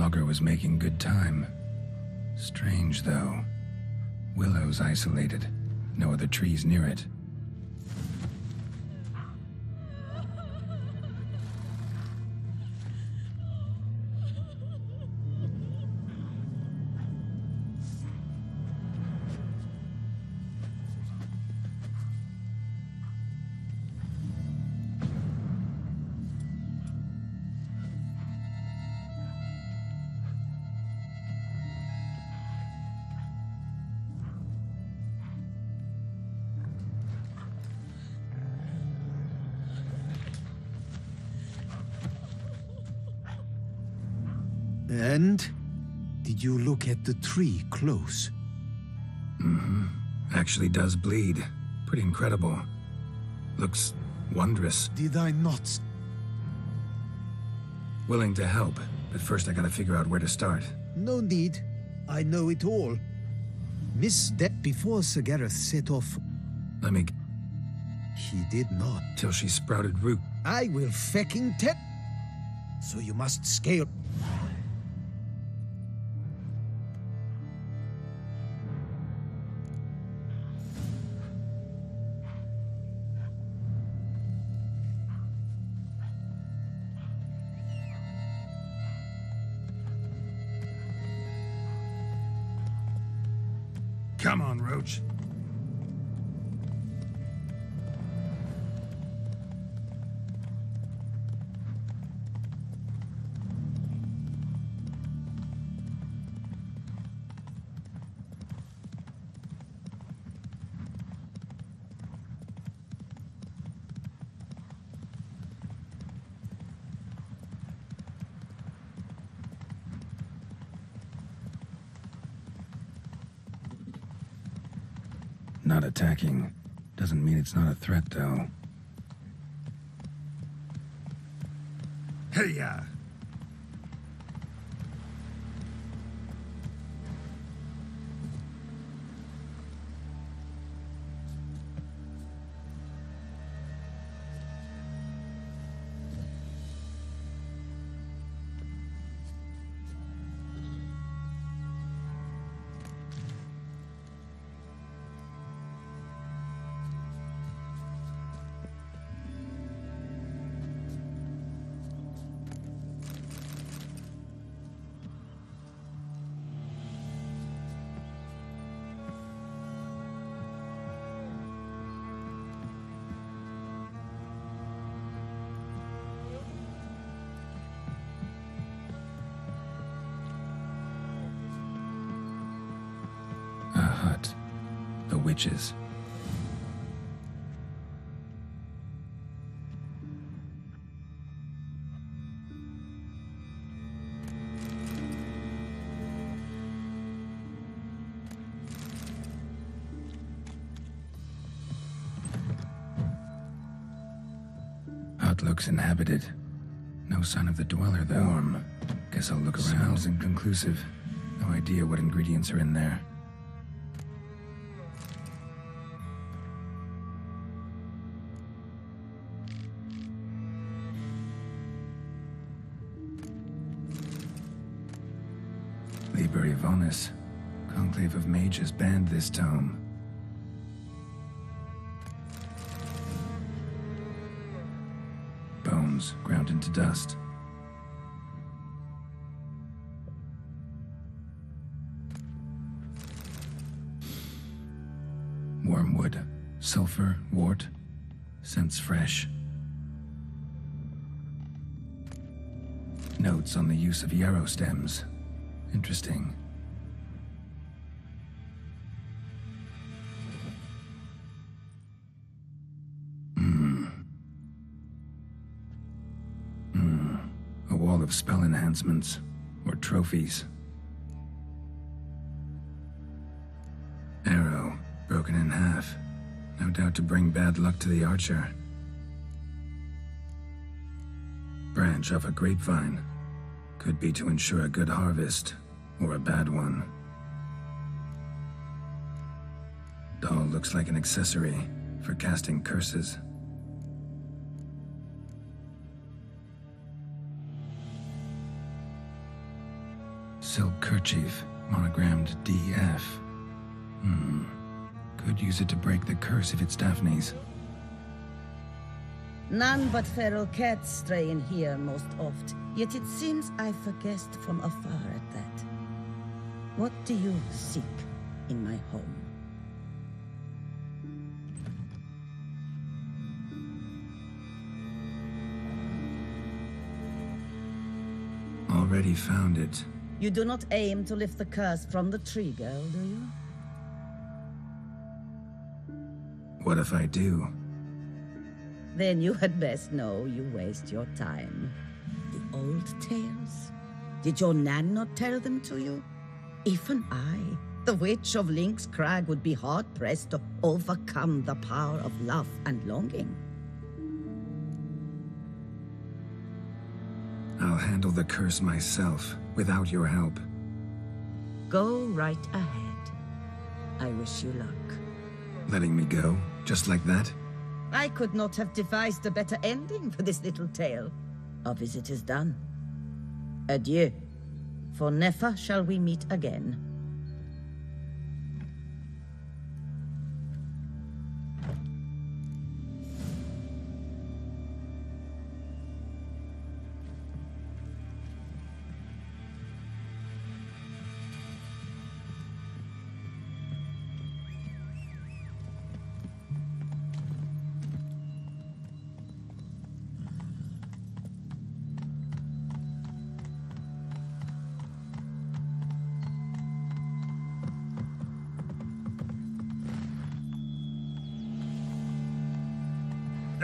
Logger was making good time. Strange, though. Willow's isolated. No other trees near it. And? Did you look at the tree close? Mm-hmm. Actually does bleed. Pretty incredible. Looks wondrous. Did I not? Willing to help, but first I gotta figure out where to start. No need. I know it all. Miss that before Sir Gareth set off. Let me... He did not. Till she sprouted root. I will fecking te- So you must scale... Roach. Not attacking. Doesn't mean it's not a threat, though. Hey, ya! Witches. Hut looks inhabited. No sign of the dweller, though. Warm. Guess I'll look around. Smells inconclusive. No idea what ingredients are in there. Yvonis. Conclave of Mages banned this tome. Bones ground into dust. Wormwood. Sulfur, wart. Scents fresh. Notes on the use of yarrow stems. Interesting. Of spell enhancements. Or trophies. Arrow, broken in half. No doubt to bring bad luck to the archer. Branch off a grapevine. Could be to ensure a good harvest, or a bad one. Doll looks like an accessory for casting curses. Silk kerchief, monogrammed DF. Hmm. Could use it to break the curse if it's Daphne's. None but feral cats stray in here most oft, yet it seems I forget from afar at that. What do you seek in my home? Already found it. You do not aim to lift the curse from the tree girl, do you? What if I do? Then you had best know you waste your time. The old tales? Did your Nan not tell them to you? Even I, the witch of Lynx Crag, would be hard-pressed to overcome the power of love and longing. I'll handle the curse myself, without your help. Go right ahead. I wish you luck. Letting me go, just like that? I could not have devised a better ending for this little tale. Our visit is done. Adieu. For never shall we meet again.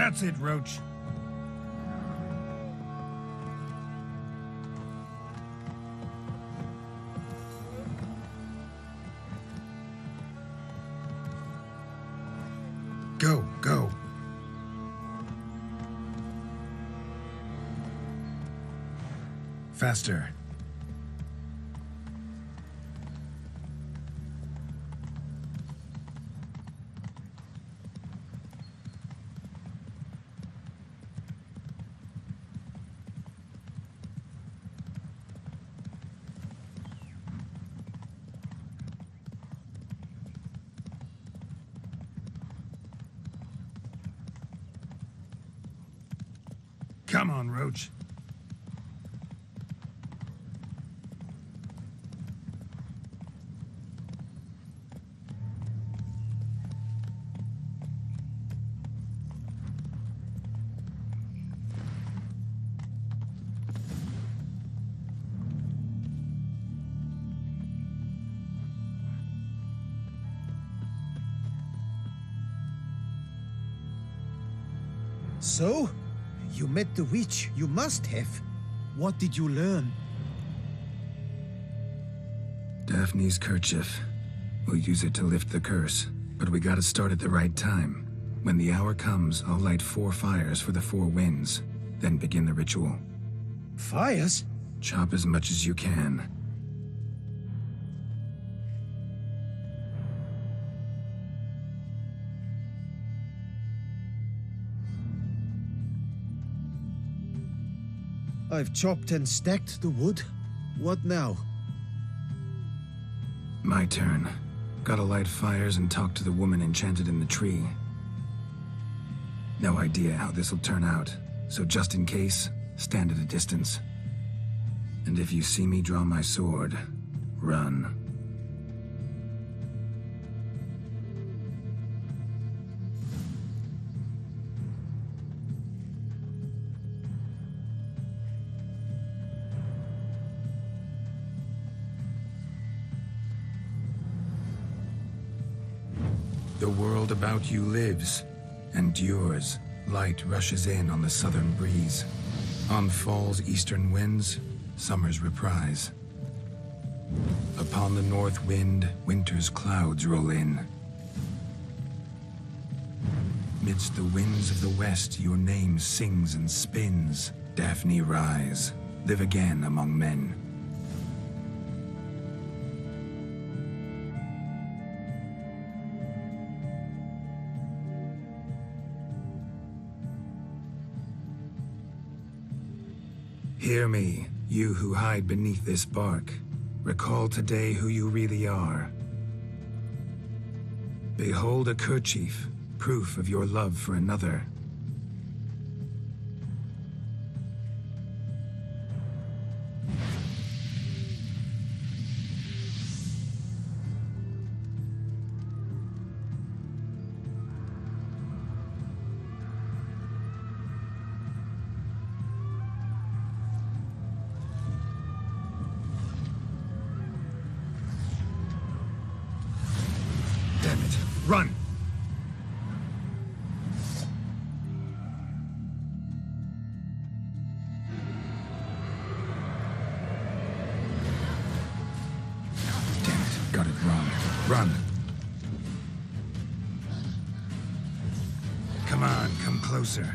That's it, Roach. Go, go. Faster. Come on, Roach. So? You met the witch. You must have. What did you learn? Daphne's kerchief. We'll use it to lift the curse, but we gotta start at the right time. When the hour comes, I'll light four fires for the four winds, then begin the ritual. Fires? Chop as much as you can. I've chopped and stacked the wood. What now? My turn. Gotta light fires and talk to the woman enchanted in the tree. No idea how this'll turn out, so just in case, stand at a distance. And if you see me draw my sword, run. The world about you lives, endures. Light rushes in on the southern breeze. On fall's eastern winds, summer's reprise. Upon the north wind, winter's clouds roll in. Midst the winds of the west, your name sings and spins. Daphne, rise. Live again among men. Hear me, you who hide beneath this bark. Recall today who you really are. Behold a kerchief, proof of your love for another. Run! Damn it. Got it wrong. Run! Come on, come closer.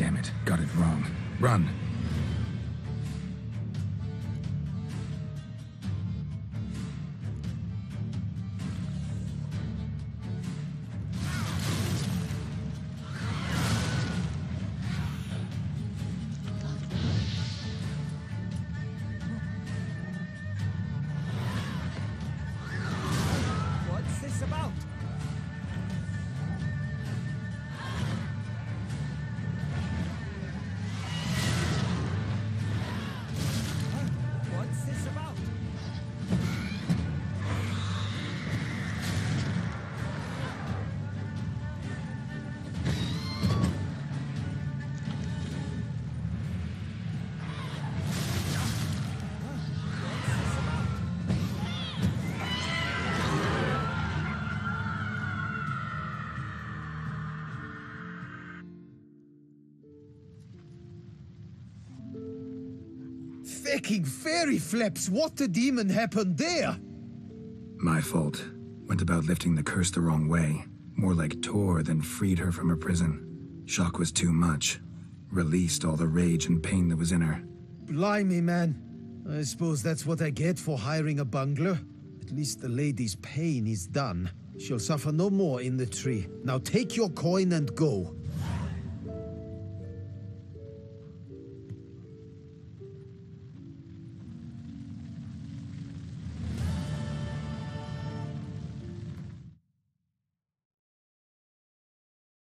Damn it. Got it wrong. Run! Fairy flaps! What the demon happened there? My fault. Went about lifting the curse the wrong way. More like tore than freed her from her prison. Shock was too much. Released all the rage and pain that was in her. Blimey, man. I suppose that's what I get for hiring a bungler. At least the lady's pain is done. She'll suffer no more in the tree. Now take your coin and go.